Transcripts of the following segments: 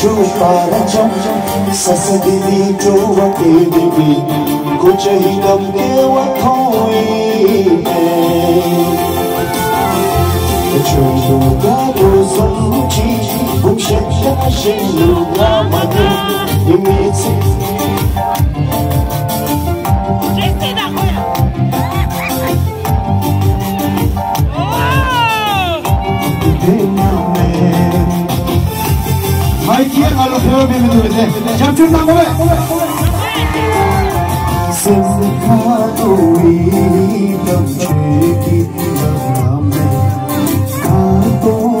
chuparacham sasadini towa kedevi kuchahi kam kewa thoi Chubu gado sanchi Bukshekta shenu gamadu Imitsi Mikey allo Hayki Arıfı Memdu'de. Çamçur tango be. Sızkadoy Damçeki Yavrame Kato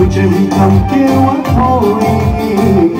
요즘 밤깨와 보이네.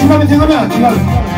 지갑에 들어가면 지갑에